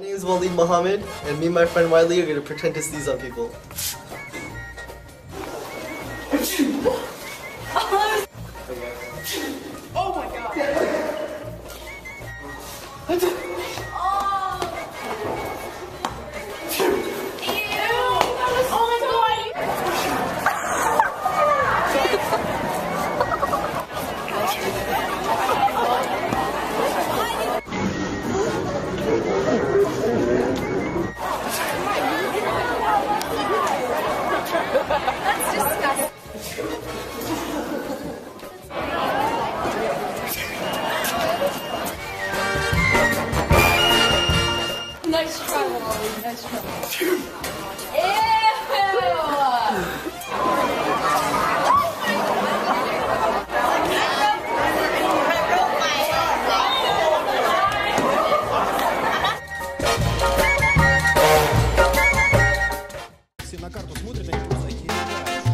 My name is Waleed Mohammed, and me and my friend Wiley are gonna pretend to sneeze on people. Oh my god. на карту смотрят, они просто их не выбирают.